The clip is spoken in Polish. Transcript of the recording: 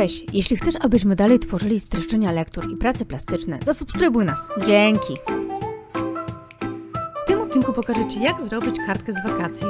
Cześć! Jeśli chcesz, abyśmy dalej tworzyli streszczenia lektur i prace plastyczne, zasubskrybuj nas. Dzięki! W tym odcinku pokażę Ci, jak zrobić kartkę z wakacji.